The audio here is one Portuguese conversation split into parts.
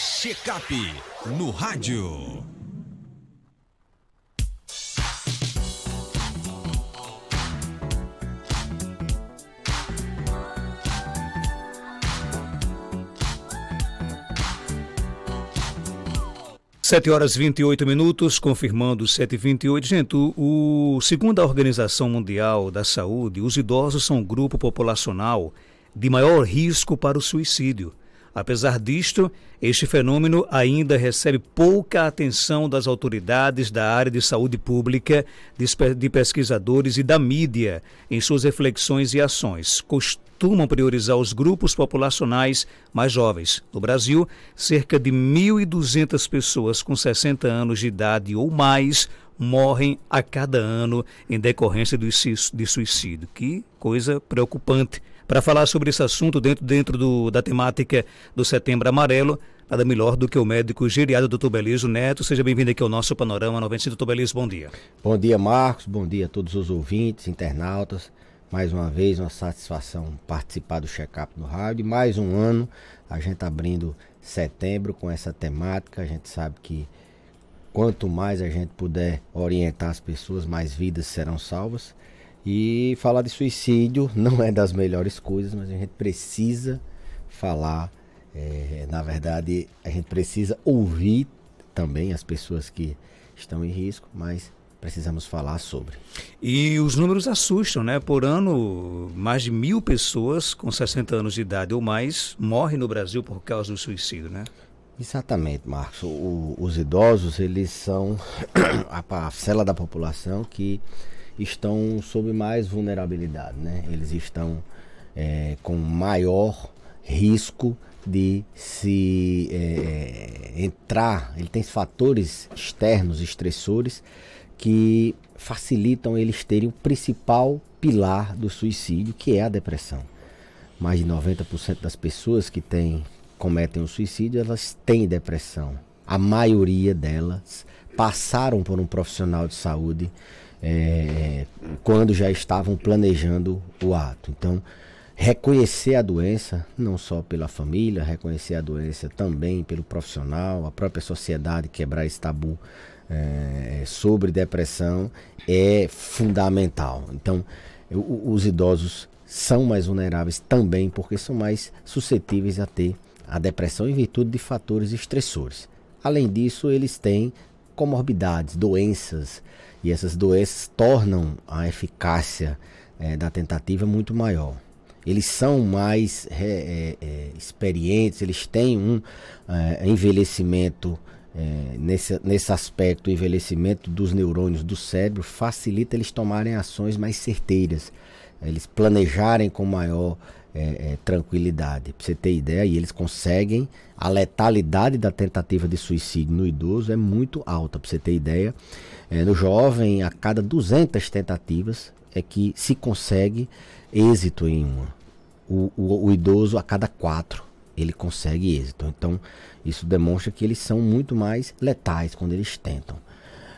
Checkup no rádio. Sete horas vinte e oito minutos, confirmando sete vinte e oito. Gente, o, o, segundo a Organização Mundial da Saúde, os idosos são o grupo populacional de maior risco para o suicídio. Apesar disto, este fenômeno ainda recebe pouca atenção das autoridades da área de saúde pública, de pesquisadores e da mídia em suas reflexões e ações. Costumam priorizar os grupos populacionais mais jovens. No Brasil, cerca de 1.200 pessoas com 60 anos de idade ou mais morrem a cada ano em decorrência de suicídio. Que coisa preocupante. Para falar sobre esse assunto dentro, dentro do, da temática do Setembro Amarelo, nada melhor do que o médico geriado do Beliso Neto. Seja bem-vindo aqui ao nosso Panorama 95. Doutor Beliso, bom dia. Bom dia, Marcos. Bom dia a todos os ouvintes, internautas. Mais uma vez, uma satisfação participar do check-up no rádio. Mais um ano, a gente abrindo setembro com essa temática. A gente sabe que quanto mais a gente puder orientar as pessoas, mais vidas serão salvas. E falar de suicídio não é das melhores coisas, mas a gente precisa falar. É, na verdade, a gente precisa ouvir também as pessoas que estão em risco, mas precisamos falar sobre. E os números assustam, né? Por ano, mais de mil pessoas com 60 anos de idade ou mais morrem no Brasil por causa do suicídio, né? Exatamente, Marcos. O, os idosos, eles são a parcela da população que estão sob mais vulnerabilidade, né? Eles estão é, com maior risco de se é, entrar, ele tem fatores externos, estressores, que facilitam eles terem o principal pilar do suicídio, que é a depressão. Mais de 90% das pessoas que têm, cometem o suicídio, elas têm depressão. A maioria delas passaram por um profissional de saúde é, quando já estavam planejando o ato. Então, reconhecer a doença, não só pela família, reconhecer a doença também pelo profissional, a própria sociedade, quebrar esse tabu é, sobre depressão é fundamental. Então, os idosos são mais vulneráveis também porque são mais suscetíveis a ter a depressão em virtude de fatores estressores. Além disso, eles têm comorbidades, doenças e essas doenças tornam a eficácia é, da tentativa muito maior. Eles são mais é, é, experientes, eles têm um envelhecimento nesse, nesse aspecto, o envelhecimento dos neurônios do cérebro facilita eles tomarem ações mais certeiras, eles planejarem com maior é, é, tranquilidade. Para você ter ideia, e eles conseguem, a letalidade da tentativa de suicídio no idoso é muito alta. Para você ter ideia, é, no jovem, a cada 200 tentativas é que se consegue êxito em uma. O, o, o idoso, a cada quatro, ele consegue êxito. Então, isso demonstra que eles são muito mais letais quando eles tentam.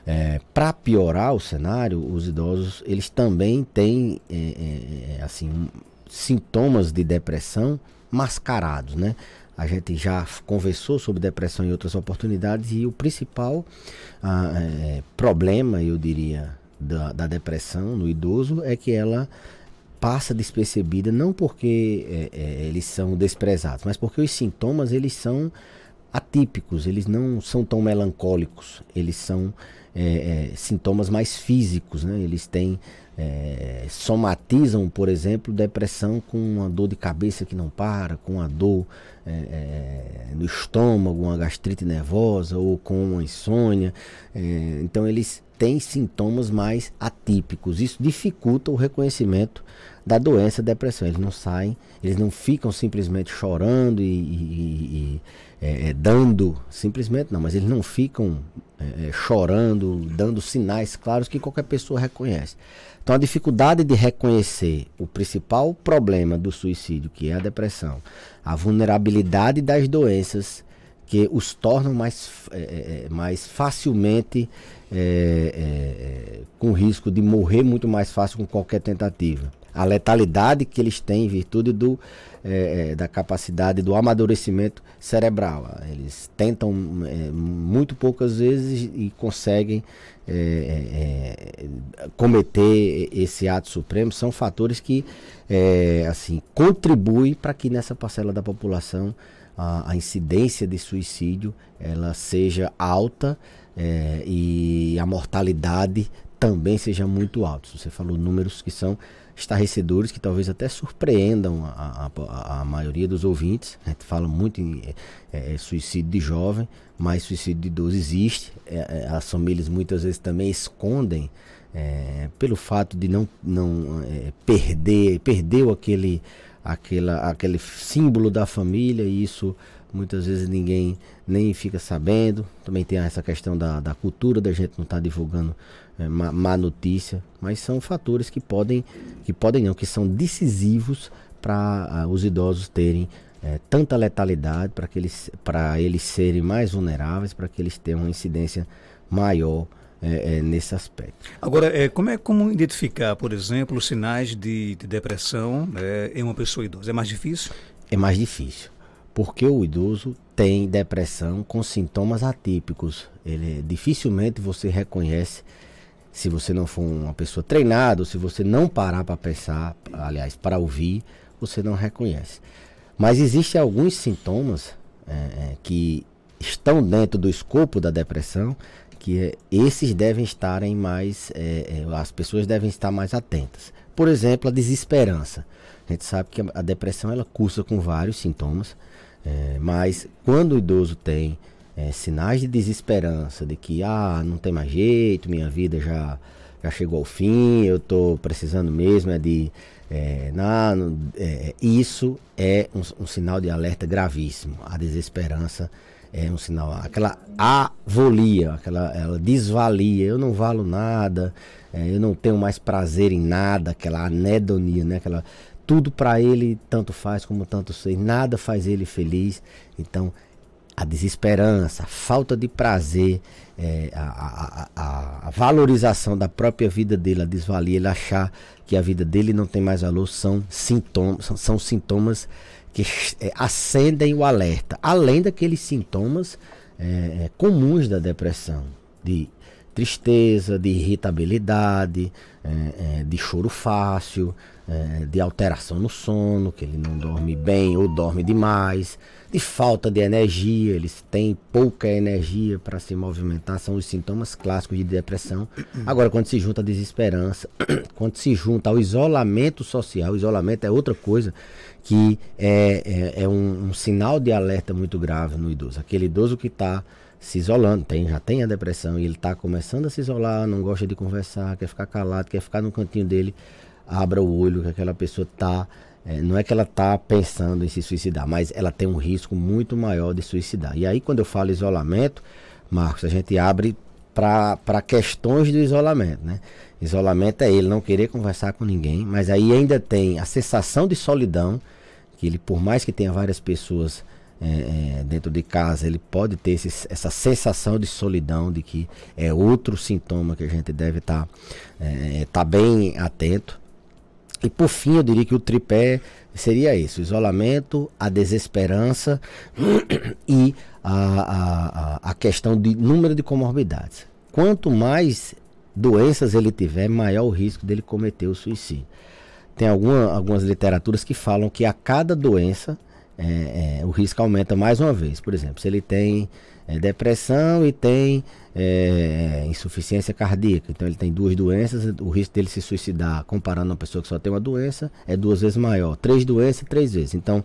É, Para piorar o cenário, os idosos eles também têm é, é, é assim sintomas de depressão mascarados, né? A gente já conversou sobre depressão em outras oportunidades e o principal ah, é, problema, eu diria, da, da, depressão no idoso é que ela passa despercebida não porque é, é, eles são desprezados, mas porque os sintomas eles são atípicos, eles não são tão melancólicos, eles são é, é, sintomas mais físicos, né? Eles têm é, somatizam, por exemplo, depressão com uma dor de cabeça que não para, com uma dor é, é, no estômago, uma gastrite nervosa ou com uma insônia. É, então eles têm sintomas mais atípicos. Isso dificulta o reconhecimento da doença depressão. Eles não saem, eles não ficam simplesmente chorando e, e, e é, é, dando, simplesmente não, mas eles não ficam é, é, chorando, dando sinais claros que qualquer pessoa reconhece. Então a dificuldade de reconhecer o principal problema do suicídio, que é a depressão, a vulnerabilidade das doenças que os tornam mais, é, mais facilmente é, é, com risco de morrer muito mais fácil com qualquer tentativa. A letalidade que eles têm em virtude do, é, da capacidade do amadurecimento cerebral. Eles tentam é, muito poucas vezes e conseguem é, cometer esse ato supremo. São fatores que assim contribuem para que nessa parcela da população a, a incidência de suicídio ela seja alta e a mortalidade também seja muito alta. Você falou números que são estarrecedores, que talvez até surpreendam a, a, a maioria dos ouvintes. A gente fala muito em é, é, suicídio de jovem, mas suicídio de idoso existe. É, é as famílias muitas vezes também escondem é, pelo fato de não, não é, perder, perdeu aquele, aquela, aquele símbolo da família e isso muitas vezes ninguém nem fica sabendo. Também tem essa questão da, da cultura da gente não estar tá divulgando é, má, má, notícia, mas são fatores que podem, que podem não, que são decisivos para uh, os idosos terem é, tanta letalidade, para eles, eles serem mais vulneráveis, para que eles tenham uma incidência maior é, é, nesse aspecto. Agora, é, como é como identificar, por exemplo, sinais de, de depressão é, em uma pessoa idosa? É mais difícil? É mais difícil porque o idoso tem depressão com sintomas atípicos. Ele dificilmente você reconhece se você não for uma pessoa treinada, ou se você não parar para pensar, aliás, para ouvir, você não reconhece. Mas existem alguns sintomas é, é, que estão dentro do escopo da depressão, que é, esses devem estarem mais, é, é, as pessoas devem estar mais atentas. Por exemplo, a desesperança. A gente sabe que a, depressão ela cursa com vários sintomas. É, mas quando o idoso tem é, sinais de desesperança, de que ah, não tem mais jeito, minha vida já, já chegou ao fim, eu estou precisando mesmo é de. É, é, isso é um, um, sinal de alerta gravíssimo. A desesperança é um sinal. Aquela avolia, aquela ela desvalia, eu não valo nada, é, eu não tenho mais prazer em nada, aquela anedonia, né? aquela tudo para ele tanto faz como tanto sei, nada faz ele feliz. Então, a desesperança, a falta de prazer, é, a, a, a, valorização da própria vida dele, a desvalia, ele achar que a vida dele não tem mais valor, são sintomas, são, são sintomas que é, acendem o alerta, além daqueles sintomas é, é comuns da depressão, de tristeza, de irritabilidade, é, é, de choro fácil, é, de alteração no sono, que ele não dorme bem ou dorme demais, de falta de energia, eles têm pouca energia para se movimentar, são os sintomas clássicos de depressão. Agora, quando se junta a desesperança, quando se junta ao isolamento social, isolamento é outra coisa que é, é, é um, um sinal de alerta muito grave no idoso. Aquele idoso que está se isolando, tem, já tem a depressão e ele está começando a se isolar, não gosta de conversar, quer ficar calado, quer ficar no cantinho dele, abra o olho que aquela pessoa está. É, não é que ela está pensando em se suicidar, mas ela tem um risco muito maior de suicidar. E aí, quando eu falo isolamento, Marcos, a gente abre para questões do isolamento, né? Isolamento é ele não querer conversar com ninguém, mas aí ainda tem a sensação de solidão, que ele, por mais que tenha várias pessoas é, é, dentro de casa, ele pode ter esse, essa sensação de solidão, de que é outro sintoma que a gente deve estar tá, é, tá bem atento. E por fim, eu diria que o tripé seria isso: o isolamento, a desesperança e a, a, a questão de número de comorbidades. Quanto mais doenças ele tiver, maior o risco dele cometer o suicídio. Tem alguma, algumas literaturas que falam que a cada doença é, é, o risco aumenta mais uma vez. Por exemplo, se ele tem é, depressão e tem é, insuficiência cardíaca, então ele tem duas doenças, o risco dele se suicidar, comparando uma pessoa que só tem uma doença, é duas vezes maior. Três doenças, três vezes. Então,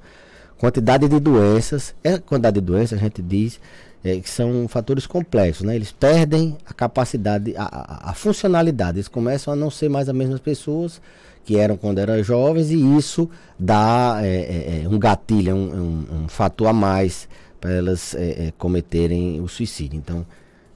quantidade de doenças, é quantidade de doenças, a gente diz é, que são fatores complexos, né? Eles perdem a capacidade, a, a, a funcionalidade, eles começam a não ser mais as mesmas pessoas que eram quando eram jovens, e isso dá é, é, é um gatilho, um, um, um, fator a mais para elas é, é, cometerem o suicídio. Então,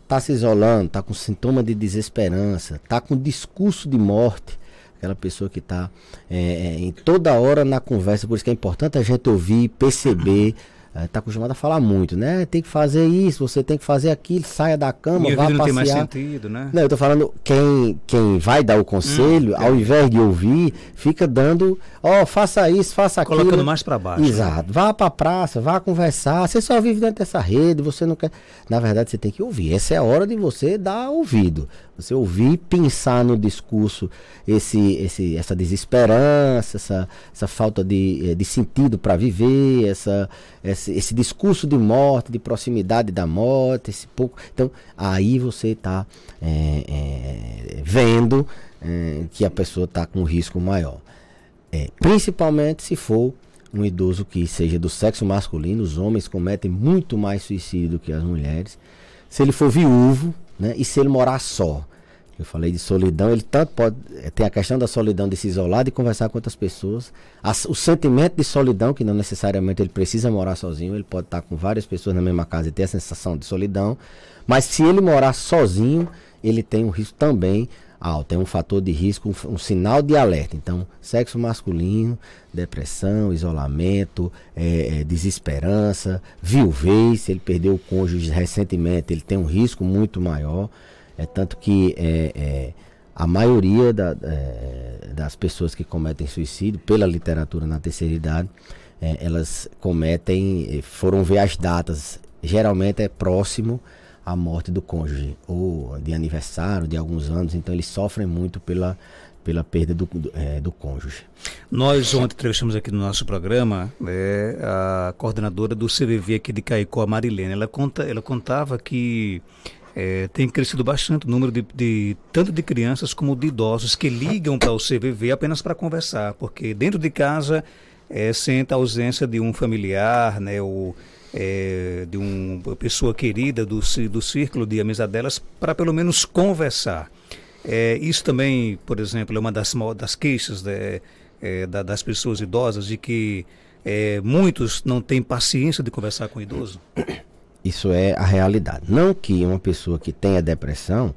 tá se isolando, tá com sintoma de desesperança, tá com discurso de morte, aquela pessoa que está é, em toda hora na conversa, por isso que é importante a gente ouvir, perceber está acostumado a falar muito, né? Tem que fazer isso, você tem que fazer aquilo, saia da cama, Minha vá não passear. tem mais sentido, né? Não, eu tô falando quem, quem vai dar o conselho, Hum, ao invés de ouvir, fica dando, ó, faça isso, faça aquilo. Colocando mais para baixo. né? Exato. Vá pra praça, vá conversar. Você só vive dentro dessa rede, você não quer. Na verdade, você tem que ouvir. Essa é a hora de você dar ouvido. Você ouvir, pensar no discurso, esse, esse, essa desesperança, essa, essa falta de, eh, de sentido para viver, essa, esse, esse discurso de morte, de proximidade da morte, esse pouco. Então, aí você está vendo eh, que a pessoa está com risco maior. É, principalmente se for um idoso que seja do sexo masculino, os homens cometem muito mais suicídio do que as mulheres. Se ele for viúvo, né, e se ele morar só. Eu falei de solidão, ele tanto pode é, tem a questão da solidão de se isolar, de conversar com outras pessoas, As- o sentimento de solidão, que não necessariamente ele precisa morar sozinho, ele pode estar com várias pessoas na mesma casa e ter a sensação de solidão, mas se ele morar sozinho, ele tem um risco também alto, tem um fator de risco, um, um sinal de alerta. Então, sexo masculino, depressão, isolamento, é, é, desesperança, viuvez, se ele perdeu o cônjuge recentemente, ele tem um risco muito maior. É tanto que é, é, a maioria da- é, das pessoas que cometem suicídio, pela literatura na terceira idade, é, elas cometem, eh, foram ver as datas, geralmente é próximo à morte do cônjuge, ou de aniversário, de alguns anos, então eles sofrem muito pela, pela perda do, do, eh, do cônjuge. Nós ontem entrevistamos aqui no nosso programa né, a coordenadora do CVV aqui de Caicó, a Marilene. Ela, conta, ela contava que eh, tem crescido bastante o número de, de tanto de crianças como de idosos que ligam para o CVV apenas para conversar, porque dentro de casa eh, sente a ausência de um familiar, né, ou eh, de uma pessoa querida do, do círculo de amizade delas para pelo menos conversar. É, isso também, por exemplo, é uma das, das queixas né, é, da- das pessoas idosas de que é, muitos não têm paciência de conversar com o idoso. Isso é a realidade. Não que uma pessoa que tenha depressão,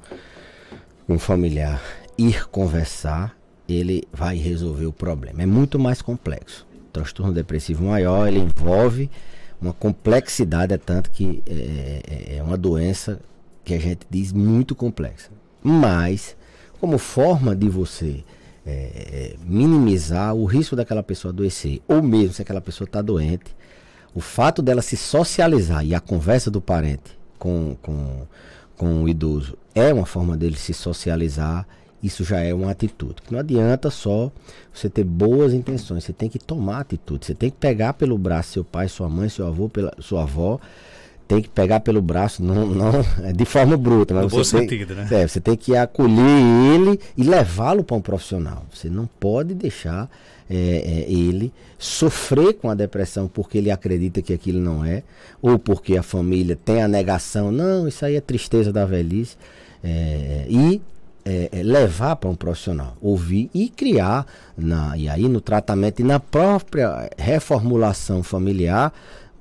um familiar, ir conversar, ele vai resolver o problema. É muito mais complexo. O transtorno depressivo maior, ele envolve uma complexidade, é tanto que é, é- é uma doença que a gente diz muito complexa. Mas, como forma de você é, é, minimizar o risco daquela pessoa adoecer, ou mesmo se aquela pessoa está doente, o fato dela se socializar e a conversa do parente com, com, com o idoso é uma forma dele se socializar, isso já é uma atitude. Não adianta só você ter boas intenções, você tem que tomar atitude, você tem que pegar pelo braço seu pai, sua mãe, seu avô, pela, sua avó, tem que pegar pelo braço, não, não é de forma bruta, mas No você bom tem, sentido, né? é, você tem que acolher ele e levá-lo para um profissional. Você não pode deixar é, é, ele sofrer com a depressão porque ele acredita que aquilo não é, ou porque a família tem a negação, não, isso aí é tristeza da velhice, é, e é, é, levar para um profissional, ouvir e criar, na, e aí no tratamento e na própria reformulação familiar,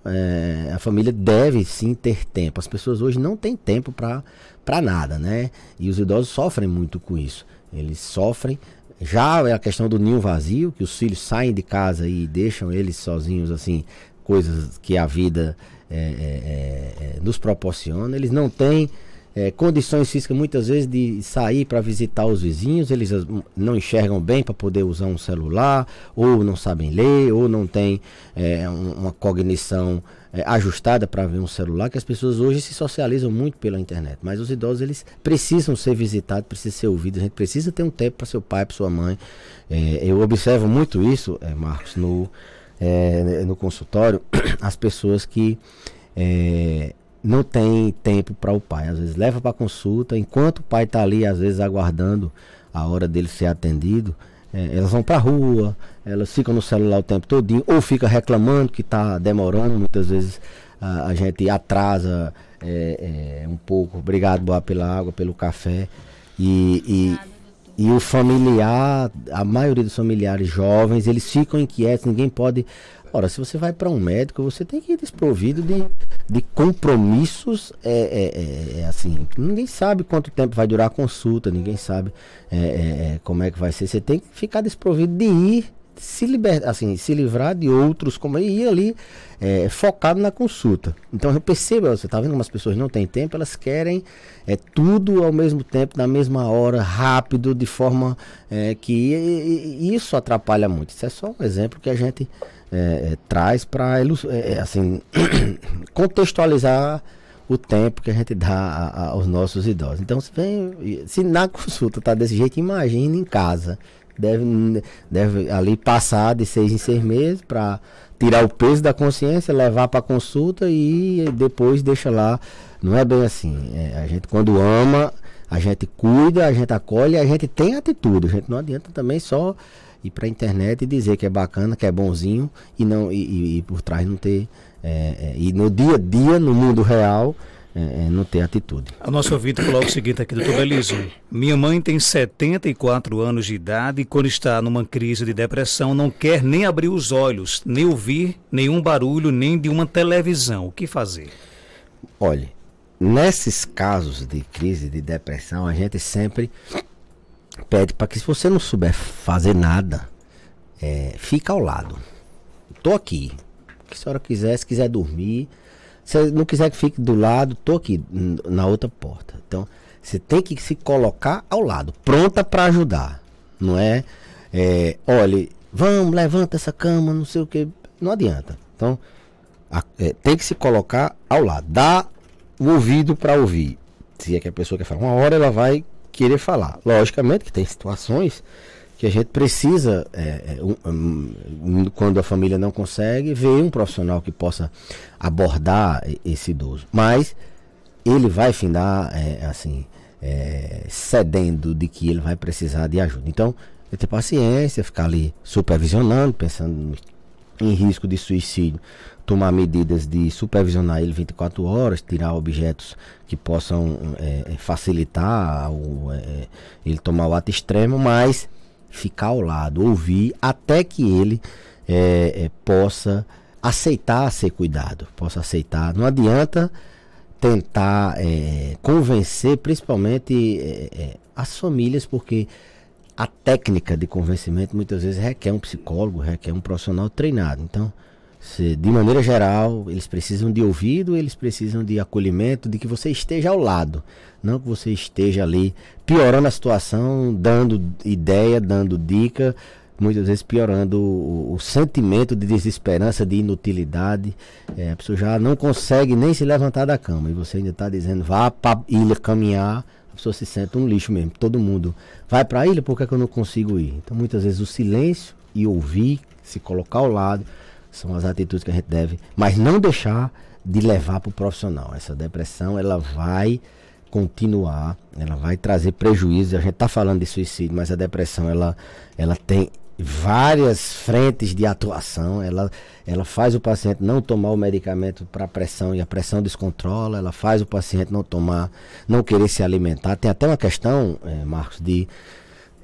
é, a família deve sim ter tempo. As pessoas hoje não têm tempo para nada, né? E os idosos sofrem muito com isso. Eles sofrem. Já é a questão do ninho vazio, que os filhos saem de casa e deixam eles sozinhos, assim, coisas que a vida é, é, é, nos proporciona. Eles não têm é, condições físicas muitas vezes de sair para visitar os vizinhos, eles as- não enxergam bem para poder usar um celular, ou não sabem ler, ou não têm é, um- uma cognição é, ajustada para ver um celular, que as pessoas hoje se socializam muito pela internet. Mas os idosos eles precisam ser visitados, precisam ser ouvidos, a gente precisa ter um tempo para seu pai, para sua mãe. É, eu observo muito isso, é, Marcos, no, é, no consultório, as pessoas que não tem tempo para o pai. Às vezes leva para consulta, enquanto o pai está ali, às vezes aguardando a hora dele ser atendido, é, elas vão para a rua, elas ficam no celular o tempo todinho, ou fica reclamando que está demorando, muitas vezes a, a gente atrasa é, é, um pouco. Obrigado, Boa, pela água, pelo café. E, e, e o familiar, a maioria dos familiares jovens, eles ficam inquietos, ninguém pode. Ora, se você vai para um médico, você tem que ir desprovido de, de compromissos. É, é, é, é assim, ninguém sabe quanto tempo vai durar a consulta, ninguém sabe é, é, é, como é que vai ser. Você tem que ficar desprovido de ir se liber, assim, se livrar de outros, como e ir ali é, focado na consulta. Então eu percebo, você está vendo como as pessoas não têm tempo, elas querem é, tudo ao mesmo tempo, na mesma hora, rápido, de forma é, que e, e isso atrapalha muito. Isso é só um exemplo que a gente é, é, traz para é, assim, contextualizar o tempo que a gente dá a, a, aos nossos idosos. Então, se, vem, se na consulta tá desse jeito, imagine em casa. Deve, deve ali passar de seis em seis meses para tirar o peso da consciência, levar para consulta e depois deixa lá. Não é bem assim. É, a gente, quando ama, a gente cuida, a gente acolhe, a gente tem atitude. A gente não adianta também só ir para a internet e dizer que é bacana, que é bonzinho e não e, e, e por trás não ter é, é, e no dia a dia, no mundo real, é, é não ter atitude. A nossa ouvinte coloca o seguinte aqui, doutor Belizo. Minha mãe tem 74 anos de idade e quando está numa crise de depressão não quer nem abrir os olhos, nem ouvir nenhum barulho, nem de uma televisão. O que fazer? Olhe, nesses casos de crise de depressão, a gente sempre pede para que se você não souber fazer nada, é, fica ao lado. Tô aqui, que a senhora quiser, se quiser dormir. Se não quiser que fique do lado, tô aqui na outra porta. Então, você tem que se colocar ao lado, pronta para ajudar. Não é, é, vamos, levanta essa cama, não sei o que. Não adianta. Então, a, é, tem que se colocar ao lado. Dá o ouvido para ouvir. Se é que a pessoa quer falar uma hora, ela vai querer falar. Logicamente que tem situações que a gente precisa, é, é um, um, quando a família não consegue, ver um profissional que possa abordar esse idoso. Mas ele vai findar, é, assim, é, cedendo de que ele vai precisar de ajuda. Então, eu ter paciência, ficar ali supervisionando, pensando em risco de suicídio, tomar medidas de supervisionar ele 24 horas, tirar objetos que possam é, facilitar o, é, ele tomar o ato extremo, mas ficar ao lado, ouvir, até que ele é, é, possa aceitar ser cuidado, possa aceitar. Não adianta tentar é, convencer, principalmente é, é, as famílias, porque a técnica de convencimento muitas vezes requer um psicólogo, requer um profissional treinado. Então, se, de maneira geral, eles precisam de ouvido, eles precisam de acolhimento, de que você esteja ao lado. Não que você esteja ali piorando a situação, dando ideia, dando dica, muitas vezes piorando o, o sentimento de desesperança, de inutilidade. É, a pessoa já não consegue nem se levantar da cama e você ainda está dizendo vá para ilha caminhar. A pessoa se sente um lixo mesmo. Todo mundo vai para a ilha, por que, é que eu não consigo ir? Então, muitas vezes, o silêncio e ouvir, se colocar ao lado, são as atitudes que a gente deve, mas não deixar de levar para o profissional. Essa depressão, ela vai continuar, ela vai trazer prejuízo. A gente está falando de suicídio, mas a depressão ela, ela tem várias frentes de atuação. Ela, ela faz o paciente não tomar o medicamento para pressão e a pressão descontrola. Ela faz o paciente não tomar, não querer se alimentar. Tem até uma questão, é, Marcos, de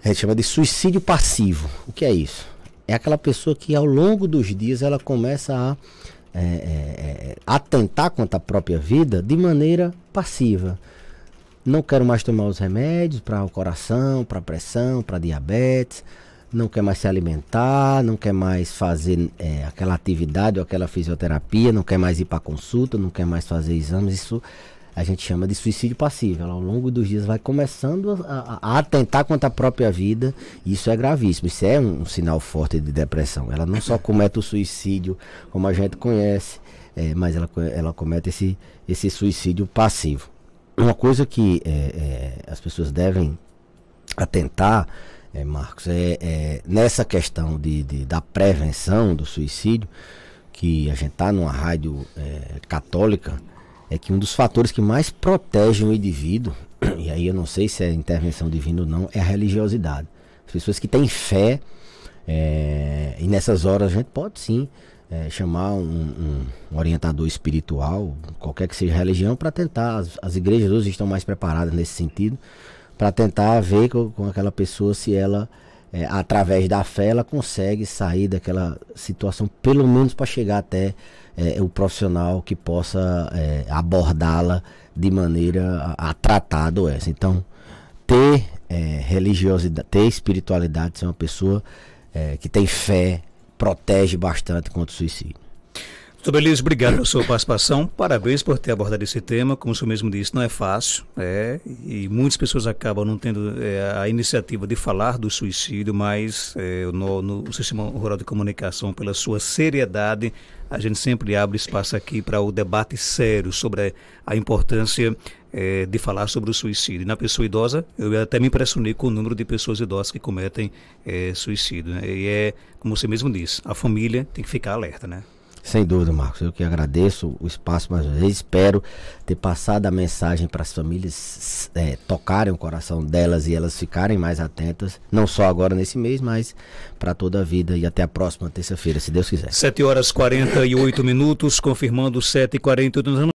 a gente chama de suicídio passivo. O que é isso? É aquela pessoa que ao longo dos dias ela começa a é, é, atentar contra a própria vida de maneira passiva não quero mais tomar os remédios para o coração, para pressão, para diabetes, não quer mais se alimentar, não quer mais fazer é, aquela atividade ou aquela fisioterapia, não quer mais ir para consulta, não quer mais fazer exames. Isso a gente chama de suicídio passivo. Ela, ao longo dos dias vai começando a, a, a atentar contra a própria vida. Isso é gravíssimo. Isso é um, um, sinal forte de depressão. Ela não só comete o suicídio como a gente conhece, é, mas ela, ela comete esse, esse suicídio passivo uma coisa que é, é, as pessoas devem atentar, é, Marcos, é, é, nessa questão de, de, da prevenção do suicídio, que a gente está numa rádio é, católica, é que um dos fatores que mais protegem o indivíduo, e aí eu não sei se é intervenção divina ou não, é a religiosidade. As pessoas que têm fé, é, e nessas horas a gente pode sim é, chamar um, um, um, orientador espiritual, qualquer que seja a religião, para tentar. As, as, igrejas hoje estão mais preparadas nesse sentido, para tentar ver com, com, aquela pessoa se ela, é, através da fé, ela consegue sair daquela situação, pelo menos para chegar até é, o profissional que possa é, abordá-la de maneira a, a, tratar a doença. Então, ter é, religiosidade, ter espiritualidade, ser uma pessoa é, que tem fé, protege bastante contra o suicídio. Doutor Belise, obrigado pela sua participação. Parabéns por ter abordado esse tema. Como o senhor mesmo disse, não é fácil. É, e muitas pessoas acabam não tendo é, a iniciativa de falar do suicídio, mas é, no, no Sistema Rural de Comunicação, pela sua seriedade, a gente sempre abre espaço aqui para o debate sério sobre a importância é, de falar sobre o suicídio. E na pessoa idosa, eu até me impressionei com o número de pessoas idosas que cometem é, suicídio. Né? E é, como você mesmo disse, a família tem que ficar alerta, né? Sem dúvida, Marcos. Eu que agradeço o espaço mais uma vez. Espero ter passado a mensagem para as famílias é, tocarem o coração delas e elas ficarem mais atentas, não só agora nesse mês, mas para toda a vida. E até a próxima terça-feira, se Deus quiser. 7 horas 48 minutos, confirmando 7h48.